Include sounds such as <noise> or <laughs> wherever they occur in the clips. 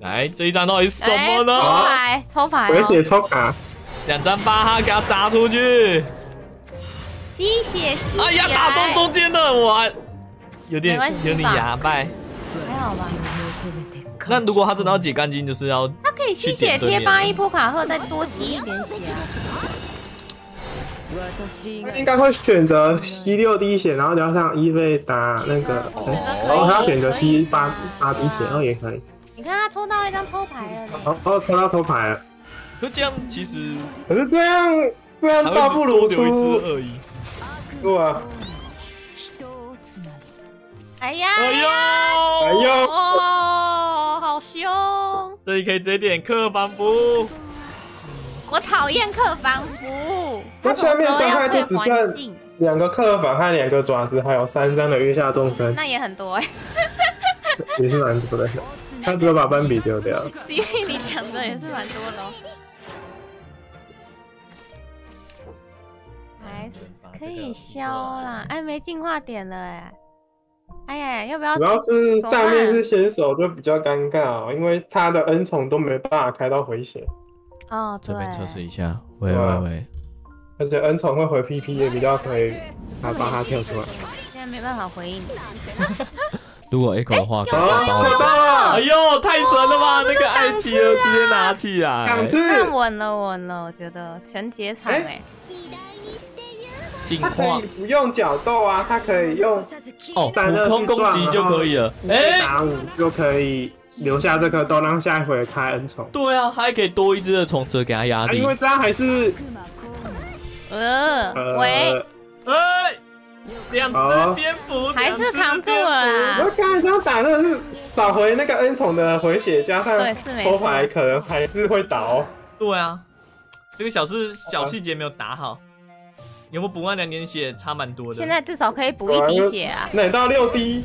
来，这一张到底是什么呢抽？牌，抽牌哦，回血抽卡，两张巴哈给他砸出去。吸血吸血。哎呀，打中中间的，我有点有点吧哑败。还好吧？那如果他真的要解干净，就是要他可以吸血贴八一波卡赫，再多吸一点血啊。应该会选择吸六滴血，然后加上一费打那个，然后他选择吸八八滴血，然后也可以。你看他抽到一张抽牌了，哦哦，抽到偷牌了，可这样其实可是这样这样还会倒不如出一出只而已。对啊，哎呀，哎呀，哎呀，哦，好凶！这里可以直接点克防符。我讨厌克防符，那下面伤害就只剩境两个克反和两个爪子，还有三张的月下众生，那也很多哎。也是蛮多的。他只有把斑比丢掉，C 你讲的也是蛮多的哦。还是可以消啦，哎，没进化点了哎。哎呀，要不要主？要是上面是先手就比较尴尬哦，因为他的恩宠都没办法开到回血，哦，对，一下，喂喂喂，而且恩宠会回 PP 也比较可以，他帮他跳出来。现在没办法回应。<laughs> 如果 echo 的话，可以哦，帮我抽到了，哎呦，太神了吧！那个艾奇尔直接拿起来，两次，但稳了稳了，我觉得全结场哎哎。进他可化以不用角斗啊，他可以用哦，普通攻击就可以了。一哎，打五就可以留下这颗豆，让下一回开恩宠。对啊，还可以多一只的虫子给他压啊，低因。为这样还是呃，呃，喂，哎，两好只蝙蝠还是扛住了啦我刚才这样打的是少回那个恩宠的回血，加上对是没错抽牌，可能还是会倒。对啊，这个小事小细节没有打好，有没有补完两点血差蛮多的。现在至少可以补一滴血啊。奶到六滴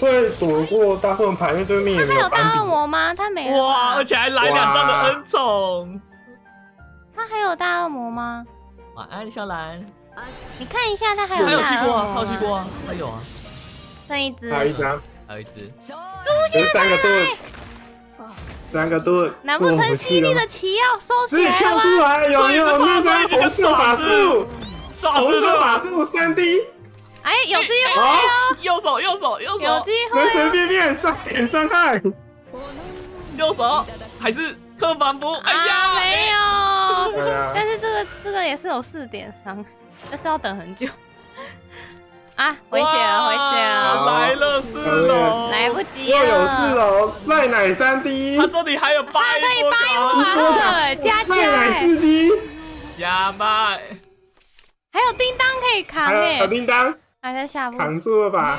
会躲过大混牌，因为对面也没他有大恶。魔吗？他没哇，而且还来两张的恩宠。他还有大恶魔吗？晚安，小兰。你看一下，他还有还有大气过啊，还有气过啊，还有啊，剩一只，还有一张，还有一只。有三个盾，三个盾，难不成犀利的旗要收起来了自己跳出？来，有没有那张红色法术？爪红色法术三 D，哎，有机会好，右手，右手，右手，有机会随随。便便上点伤害。右手，还是特防不。哎啊，呀，没有。但是这个这个也是有四点伤，但是要等很久。<laughs> 啊，回血了，回血了，来了四楼，来不及又有四了。楼，再奶三 D，他这里还有八可以一波八一马赫加赖奶加，四 D，哑巴，还有叮当可以扛还有小哎，叮当。还在下部，扛住了吧？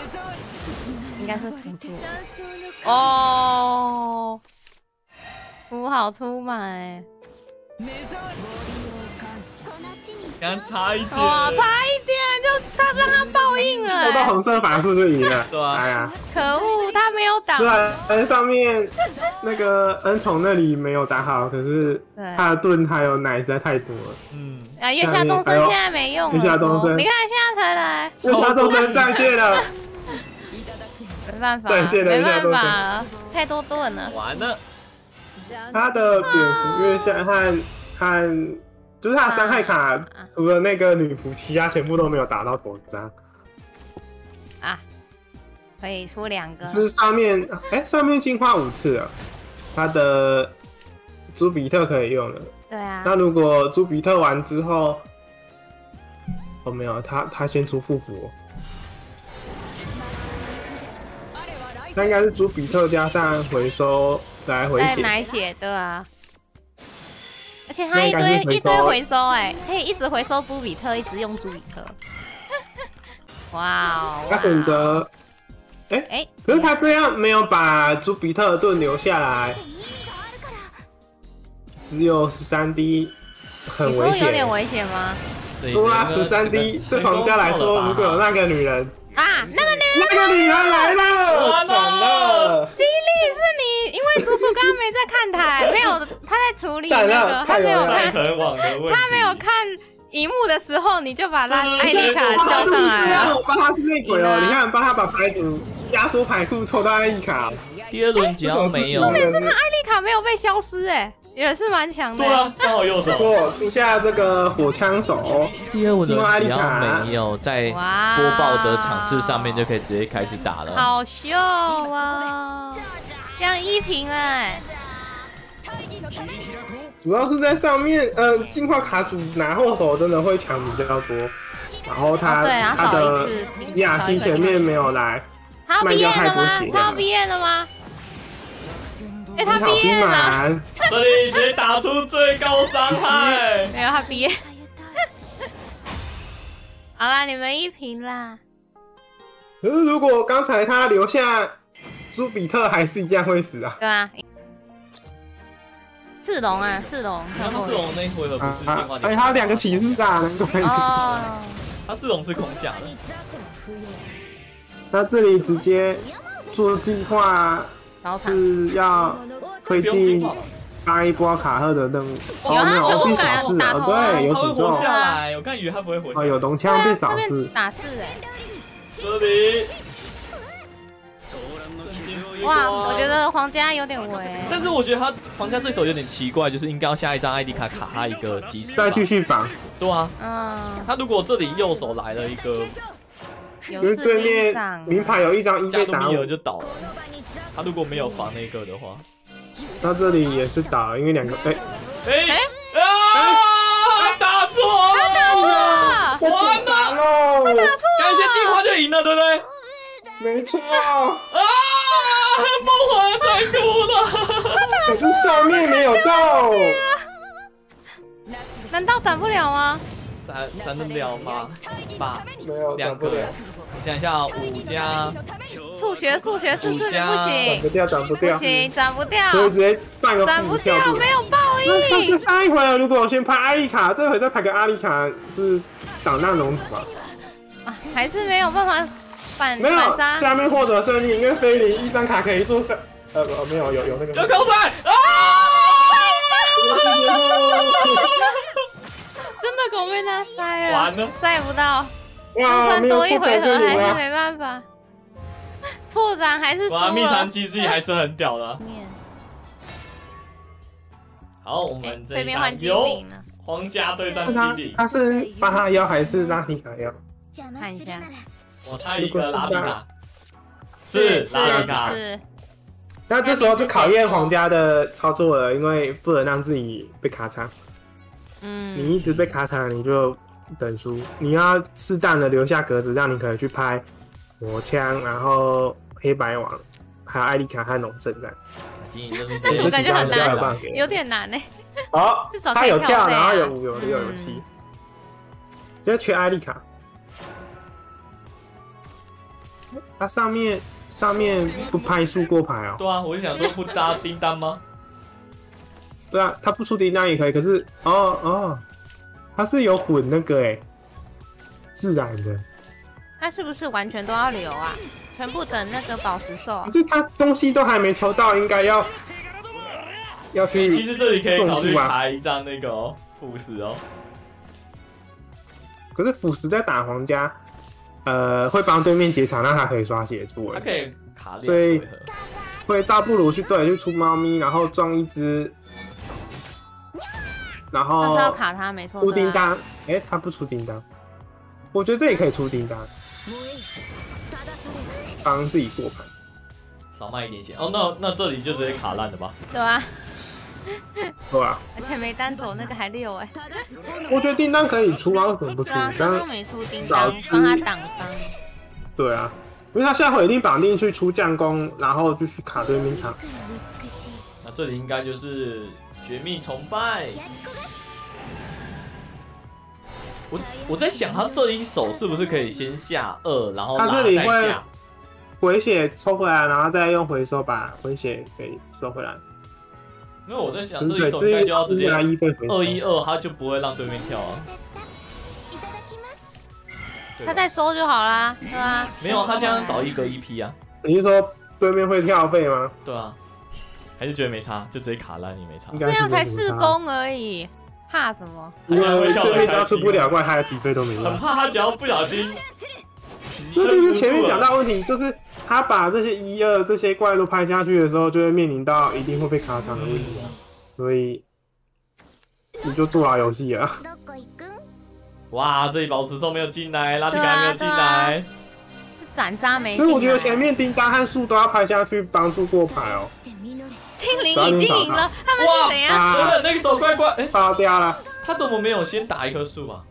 应该是扛住了。哦，出好出满哎，刚差一点，哇，差一点就差让他报应了。抽到哎，红色法术就赢了。对啊。哎呀，可恶，他没有挡。虽。然上面那个恩宠那里没有打好，可是他的盾还有奶实在太多了。嗯，啊，月下众生现在没用了，月下众生你看现在才来，月下众生再见了，没办法，再见了没办法了，太多盾了。完了，他的蝙蝠月下和和就是他的伤害卡，除了那个女仆，其他全部都没有打到头上。啊，可以出两个，是上面哎、上面进化五次了，他的朱比特可以用了。对啊，那如果朱比特完之后，哦没有，他他先出复活，那应该是朱比特加上回收来回带血。奶血，对啊。而且他一堆一堆回收，哎，可以一直回收朱比特，一直用朱比特。<laughs> 哇哦！他选择，哎哎，可是他这样没有把朱比特的盾留下来，只有十三滴，很危你说有点。危险吗？多拉十三滴，对皇家来说，如果有那个女人，啊，那个女人那个女人来了，惨了，犀利是叔叔刚刚没在看台，没有他在处理那赞个，他没有看，成网的问题，他没有看荧幕的时候，你就把拉艾丽卡叫上来。我帮他是内鬼哦，你看帮他把牌组压缩牌库抽到艾丽卡，第二轮只要没有重点是他艾丽卡没有被消失，哎，也是蛮强的。对啊，刚好右手。错，出下这个火枪手，第二轮只要丽卡没有在播报的场次上面，就可以直接开始打了。好秀啊！这样一平了欸，主要是在上面，呃，进化卡组拿后手真的会强比较多，然后他、哦对他的次亚西前面没有来，他要毕业了吗他要毕业了吗？哎，他毕业了，满，这里直接打出最高伤害。没有他毕业。<laughs> 好啦，你们一平啦。可是如果刚才他留下朱比特，还是一样会死啊。对啊？四龙啊，四龙，他四龙那一回合不是进化哎，他两个骑士打，难怪。哦，<laughs> 他四龙是空下的。那这里直接做进化然后是要推进进化吧巴伊波卡赫的任务。有啊哦，没有，全部哦，变改扫视了，对，有诅咒他会活。下来，我看鱼他不会活下哦，有龙枪被扫视。打四哎。这里，哇，我觉得皇家有点危。但是我觉得他皇家这手有点奇怪，就是应该要下一张艾迪卡卡他一个及时吧。再继续防，对啊，嗯，他如果这里右手来了一个因为对面长，名牌有一张一加被打五杜米尔，就倒了。他如果没有防那个的话，他这里也是打，因为两个哎，哎啊，他打错了，哇，完了，喽，感谢进化就赢了，对不对？没错，啊，梦华在哭了。可是上面没有到，难道攒不了吗？攒攒得了吗？八没有两个挡不了，，你想一下，五加数学数学是是不五加挡行不，掉，挡不掉，不行，斩不掉，所以直接半个斩不掉没有报那上。上一回合如果我先拍阿丽卡，这回再拍个阿丽卡是挡那龙族啊？啊，还是没有办法反没有反，杀。下面获得胜利，因为菲林一张卡可以做三，呃不没有有有那个就口水啊！<laughs> 真的狗被他塞了，完了塞不到，就哇，算没有多一回合。还是没办法。错斩还是输哇，蜜藏了。机自己还是很屌的。面 <laughs> 好，我哎们这边换精由灵了，皇家对战他精灵，他是巴哈妖还是拉提卡妖？看一下，我猜一个拉比卡，是是拉比卡，是，那这时候就考验皇家的操作了，因为不能让自己被卡场。嗯你嗯，一直被卡场，你就等输。你要适当的留下格子，让你可以去拍魔枪，然后黑白王，还有艾丽卡和龙圣战。精灵这这组感觉有点难呢。好至少，他有跳，然后有五有六有七，就缺艾丽卡。它上面上面不拍出过牌哦。对啊，我就想说不搭叮当吗？对啊，它不出叮当也可以，可是哦哦，它是有混那个哎，自然的，它是不是完全都要留啊？全部等那个宝石兽啊可？是它东西都还没抽到，应该要要去。其实这里可以考虑动作啊开一张那个哦，副食哦。可是腐蚀在打皇家，呃，会帮对面解场，让他可以刷血出哎，它可以卡两所以会倒不如去对去出猫咪，然后撞一只，然他后是要卡他，没错。出叮当，哎、他不出叮当，我觉得这也可以出叮当，帮自己过盘。少卖一点血。哦，那那这里就直接卡烂了吧？对啊，对吧？而且没单走那个还六哎。我觉得叮当可以出啊，为什么不出对啊？，他但都没出叮当早，知帮他挡伤。对啊，因为他下回一定绑定去出将攻，然后就去卡对面场。那这里应该就是绝密崇拜。我我在想，他这一手是不是可以先下二，然后他这里会？回血抽回来，然后再用回收把回血给收回来。因为我在想，对这一手应该就要直接二一二，他就不会让对面跳啊。他再收就好啦，对啊。没有，他这样少一格一 P 啊，你是说对面会跳费吗？对啊，还是觉得没差，就直接卡烂也没差这样才四。攻而已，怕什么？因为对面只要出不了怪，他的几倍都没很。怕 <laughs> 他只要不小心，<laughs> 这就是前面讲到问题，就是他把这些一二这些怪都拍下去的时候，就会面临到一定会被卡场的问题啊，所以你就坐牢游戏啊。<laughs> どこ行くん哇，这里宝石兽没有进来，拉提对啊卡没有进来，是斩杀没所以我觉得进来。前面叮当和树都要拍下去帮助过牌哦，して実る精灵已经赢了，他们是怎样？啊等等那个手怪怪，哎，爆掉了。他怎么没有先打一棵树啊？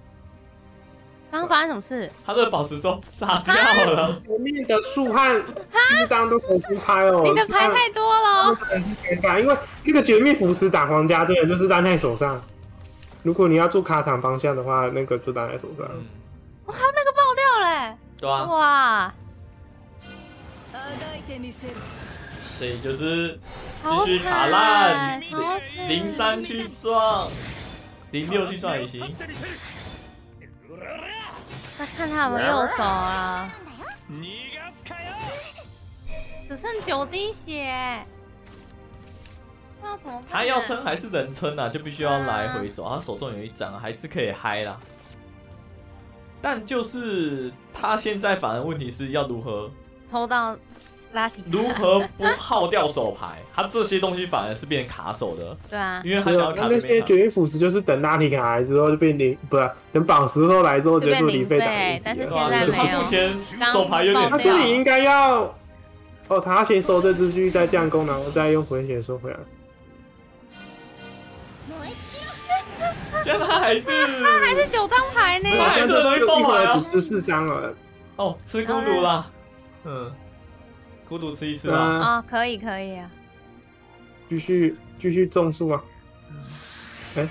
刚刚发生什么事？他的宝石钟炸掉了，<laughs> 前面的树和叮当都重新拍哦，你的牌太多了因为那个绝命腐蚀打皇家这个就是烂在手上。如果你要住卡场方向的话，那个就烂在手上。嗯，哇，那个爆掉嘞！对啊，哇，所以就是好继续卡惨，烂。零三去撞，零六去撞也行。再看他有没有右手了，只剩九滴血，那怎么？他要撑还是能撑啊，就必须要来回手。他手中有一张，还是可以嗨啦。但就是他现在反而问题是要如何抽到拉提，如何不耗掉手牌，他这些东西反而是变卡手的，对啊，因为他没想要卡那那些绝命腐蚀就是等拉提卡来之后就变零，不是等绑石头来之后结束零费打但是现在没有。他目前手牌有点他这里应该要，哦，他要先收这只巨再降攻，然后再用回血收回来。这样他还是他还是九张牌呢。他还是很容易爆牌啊。儿只吃四张了，哦吃孤独啦，嗯，孤独吃一次啊，啊，哦，可以可以啊，继续继续种树啊。哎，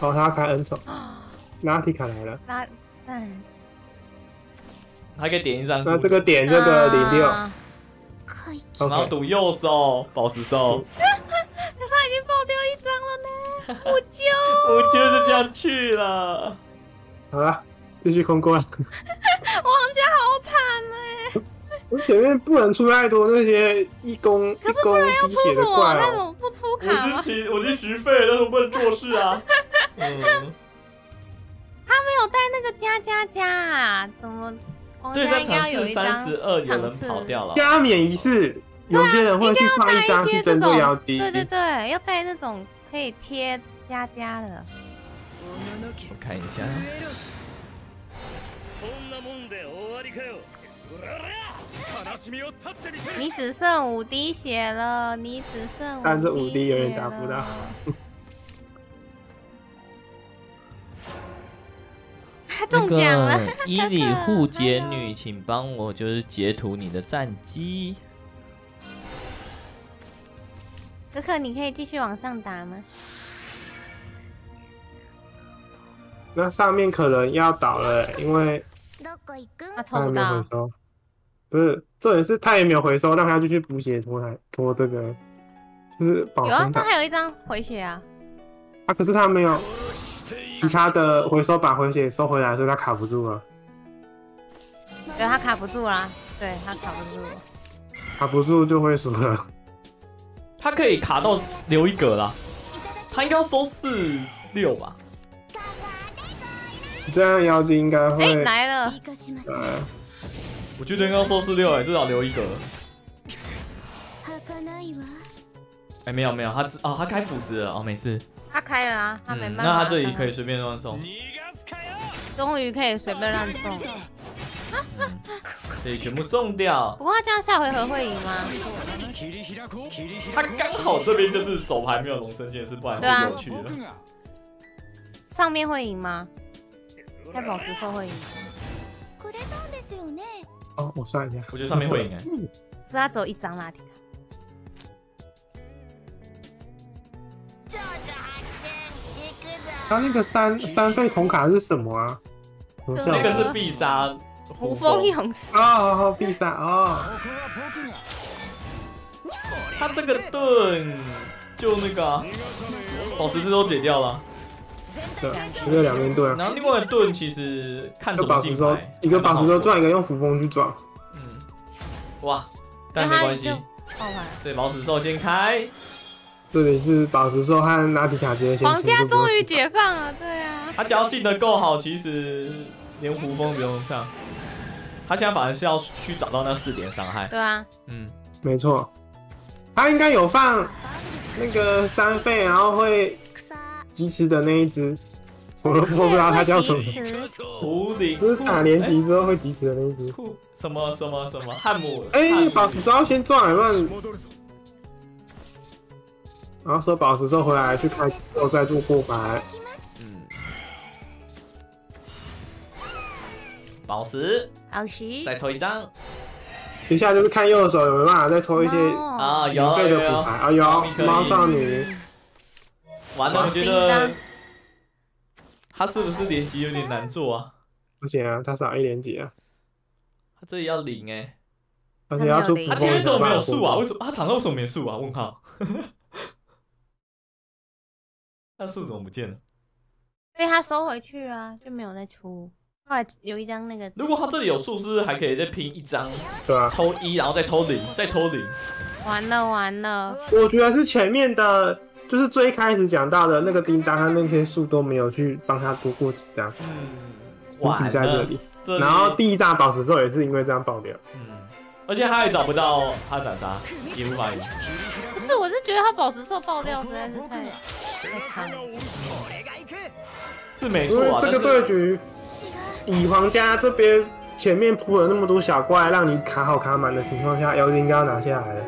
哦，他要开恩宠，拉提卡来了，拉嗯，还可以点一张。那这个点这个零六。啊書い然后赌右手宝石兽，<laughs> 可是他已经爆掉一张了呢，<laughs> 我就！我就是这样去了。好了，继续空关。<laughs> 我前面不能出太多那些一攻一攻滴血的出什么怪哦。那种不出卡我？是徐，我是徐费，但是我不能做事啊。嗯，他没有带那个加加加啊，怎么？对，他应该在场要有一张次三十二有人场次跑掉了。加冕仪式，有些人会去放带一些这去针对妖种，姬。对对对，要带那种可以贴加加的。我看一下，そんなもんで終わりかようらら悲しみを立ってみて你只剩五滴血了，你只剩但这五五滴有点血打不到了。他<laughs> 中奖了，伊里护姐女，请帮我就是截图你的战绩。可可，你可以继续往上打吗？那上面可能要倒了、欸因为どこ行くん 他抽不到他还没有回，收。不是，重点是他也没有回收，让他继续补血拖台拖这个，就是保有啊存，塔他还有一张回血啊。啊，可是他没有してい其他的回收把回血收回来，所以他卡不住了。对他卡不住啦，对他卡不住。卡不住就会输了。他可以卡到留一格啦，他应该要收四六吧？ 这样妖姬应该哎、会来了，生かしません呃，我觉得应该要收四六哎，至少留一格。儚いわ哎，没有没有，他只哦他开腐蚀了哦，没事。他开了啊，他没嗯，办法。那他这里可以，随便乱送。逃がすかよ终于可以随便乱送。嗯，这里全部送掉不。过他这样下回合会赢吗？切り開こう切り開他刚好这边就是手牌没有龙生剑士，不然对啊会有趣的。僕が上面会赢吗？ 在宝石兽会赢吗？くれたんですよね哦，我算一下，我觉得上面会赢哎。所以他只有一张拉提卡。他那个三三费铜卡是什么啊？什么效果那个是必杀胡蜂勇士哦，好好必杀哦，僕は僕が他这个盾就那个啊宝石之都解掉了， 对，一个两边盾啊，然后另外盾其实看一怎么进个宝石说牌，一个宝石说还蛮好撞，一个用扶风去转，嗯，哇，但没关系。对，宝石兽先开，这里是宝石兽和拿提卡直接先。皇家终于解放了，对啊，他只要进的够好，其实连胡蜂不用上。他现在反而是要去找到那四点伤害。对啊，嗯，没错，他应该有放那个三费，然后会草疾驰的那一只，<laughs> 我都我不知道它叫什么，会及时图灵就是打连级之后会疾驰的那一只。什么什么什么汉姆？哎、宝石兽要先撞，不然。后说宝石兽回来去开之后再做过牌。嗯，宝石好奇再抽一张。接下来就是看右手有没有办法再抽一些哦啊，有免费的有有。补牌。啊，有猫少女，完了，我觉得他是不是连级有点难做啊？不行啊，他少一连级啊，他这里要零哎，而且要出普他攻前面怎么没有速树啊？为什么他场上为什么没树啊？问号，<laughs> 那树怎么不见了？因为他收回去啊，就没有再出。后来有一张那个，如果他这里有数，是不是还可以再拼一张，对啊，抽一，然后再抽零，再抽零？完了完了，我觉得是前面的，就是最开始讲到的那个叮当他那些树都没有去帮他多过几张，嗯，问题完了，在这里。然后第一大宝石兽也是因为这样爆掉。嗯，而且他也找不到他斩杀，也无法赢。不是，我是觉得他宝石兽爆掉实在是太太惨了。是没因为错啊，这个对局，以皇家这边前面铺了那么多小怪，让你卡好卡满的情况下，妖精应该要拿下来了。